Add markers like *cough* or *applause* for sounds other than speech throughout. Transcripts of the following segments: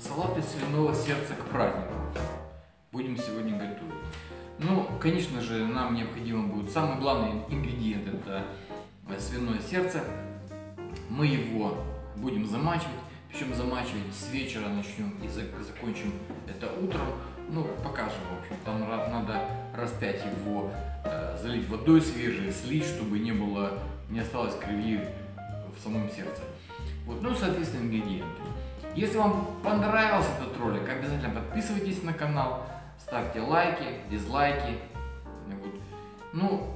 Салат из свиного сердца к празднику. Будем сегодня готовить. Ну, конечно же, нам необходимо будет самый главный ингредиент это свиное сердце. Мы его будем замачивать, причем замачивать с вечера начнем и закончим это утром. Ну, покажем, в общем. Там надо распять его, э, залить водой свежей, слить, чтобы не было, не осталось крови в самом сердце. Вот, ну, соответственно, ингредиенты. Если вам понравился этот ролик, обязательно подписывайтесь на канал, ставьте лайки, дизлайки. Ну,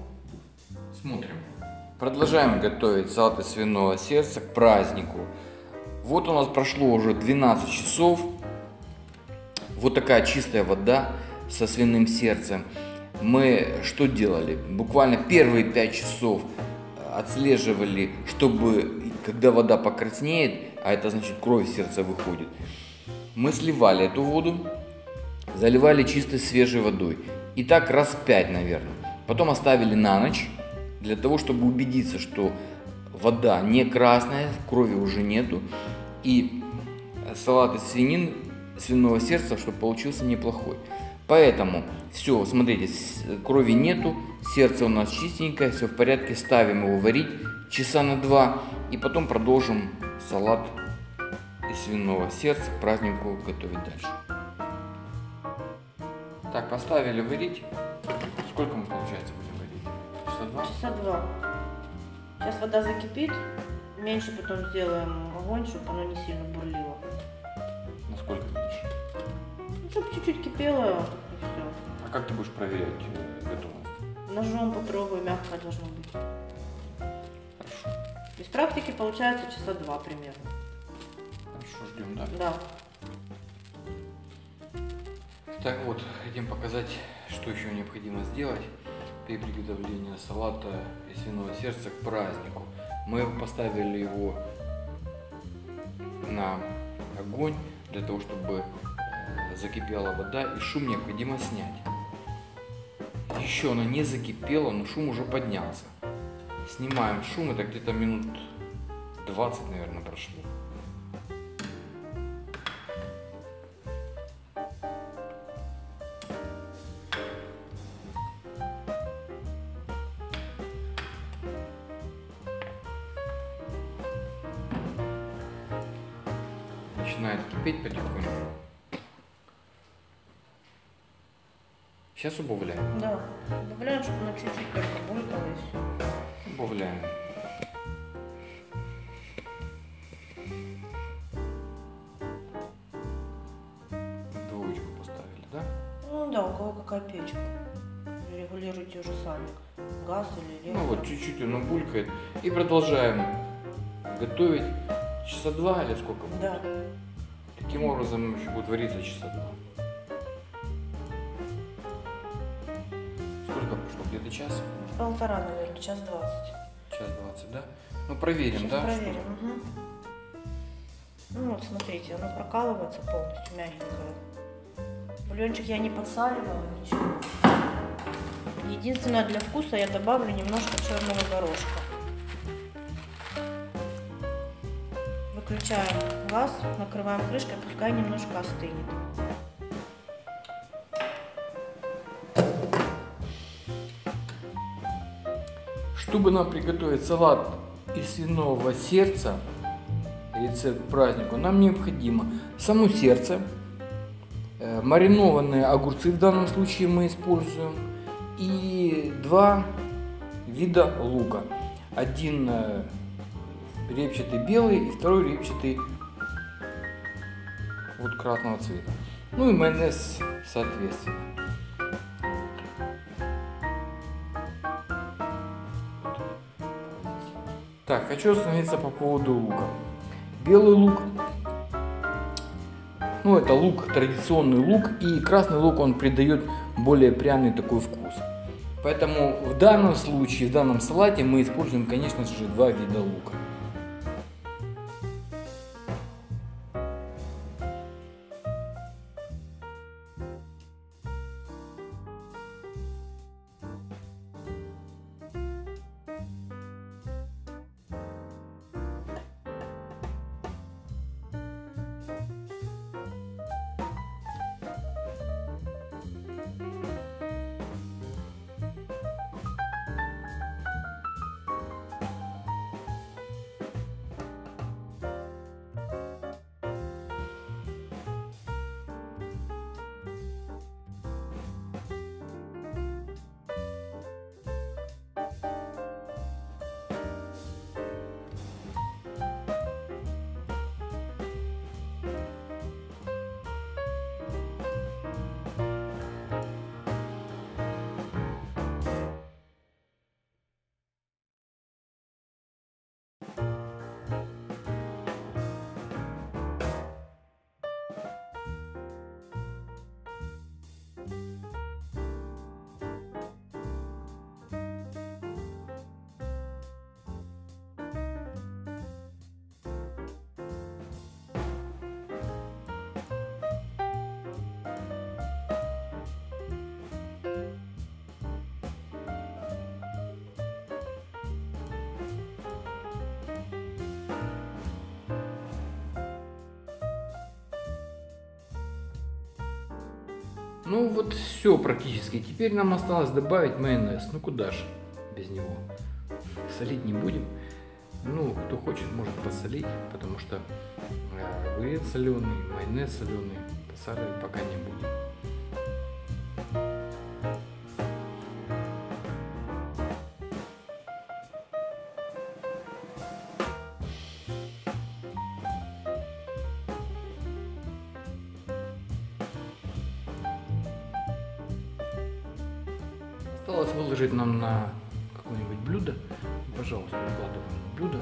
смотрим. Продолжаем готовить салат из свиного сердца к празднику. Вот у нас прошло уже 12 часов. Вот такая чистая вода со свиным сердцем. Мы что делали? Буквально первые 5 часов отслеживали, чтобы когда вода покраснеет, а это значит кровь из сердца выходит, мы сливали эту воду, заливали чистой свежей водой. И так раз пять, наверное. Потом оставили на ночь, для того, чтобы убедиться, что вода не красная, крови уже нету. И салат из свинин, свиного сердца, чтобы получился неплохой. Поэтому все, смотрите, крови нету, сердце у нас чистенькое, все в порядке, ставим его варить часа на два и потом продолжим салат из свиного сердца к празднику готовить дальше. Так, поставили варить. Сколько мы, получается, будем варить? Часа два? Часа два. Сейчас вода закипит, меньше потом сделаем огонь, чтобы оно не сильно бурлило. Насколько меньше? Ну, чтобы чуть-чуть кипело и все. А как ты будешь проверять э, готовность? Ножом попробую, мягкое должно быть. Из практики получается часа два примерно. Хорошо, ждем, да? Да. Так вот, хотим показать, что еще необходимо сделать при приготовлении салата из свиного сердца к празднику. Мы поставили его на огонь для того, чтобы э, закипела вода и шум необходимо снять. Еще она не закипела, но шум уже поднялся. Снимаем шум, это где-то минут 20, наверное, прошло. Начинает кипеть потихоньку. Сейчас убавляем. Да, убавляем, чтобы оно чуть-чуть только булькало и все добавляем. Двоечку поставили, да? Ну да, у кого какая печка. Регулируйте уже сами. Газ или электро. Ну вот чуть-чуть оно булькает. И продолжаем готовить часа два или сколько будет? Да. Таким образом еще будет вариться часа два. Прошло? Где-то час? Полтора, наверное, час двадцать. Час двадцать, да? Ну, проверим, Сейчас да? проверим, угу. Ну, вот, смотрите, оно прокалывается полностью, мягенькое. Бульончик я не подсаливала, ничего. Единственное, для вкуса я добавлю немножко черного горошка. Выключаем газ, накрываем крышкой, пускай немножко остынет. Чтобы нам приготовить салат из свиного сердца, рецепт празднику, нам необходимо само сердце, э, маринованные огурцы в данном случае мы используем, и два вида лука. Один э, репчатый белый и второй репчатый вот красного цвета. Ну и майонез соответственно. Так, хочу остановиться по поводу лука. Белый лук, ну это лук, традиционный лук, и красный лук он придает более пряный такой вкус. Поэтому в данном случае, в данном салате мы используем, конечно же, два вида лука. Ну вот все практически. Теперь нам осталось добавить майонез. Ну куда же без него? Солить не будем. Ну, кто хочет, может посолить, потому что э, огурец соленый, майонез соленый. Посаливать пока не будем. Осталось выложить нам на какое-нибудь блюдо. Пожалуйста, выкладываем блюдо.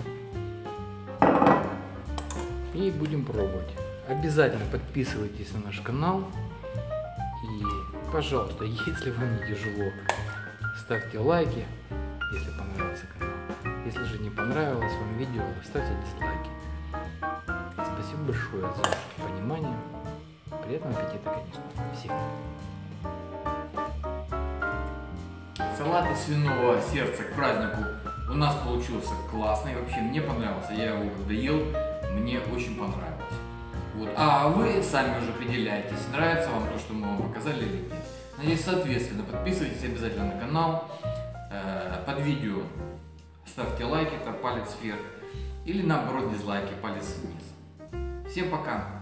И будем пробовать. Обязательно подписывайтесь на наш канал. И, пожалуйста, *laughs* если вам не тяжело, ставьте лайки, если понравился канал. Если же не понравилось вам видео, ставьте дизлайки. Спасибо большое за ваше понимание. Приятного аппетита, конечно, всем. Салат из свиного сердца к празднику у нас получился классный. Вообще мне понравился. Я его когда ел, мне очень понравилось. Вот. А вы сами уже определяйтесь, нравится вам то, что мы вам показали или нет. Надеюсь, соответственно, подписывайтесь обязательно на канал. Э, под видео ставьте лайки, это палец вверх. Или наоборот дизлайки, палец вниз. Всем пока!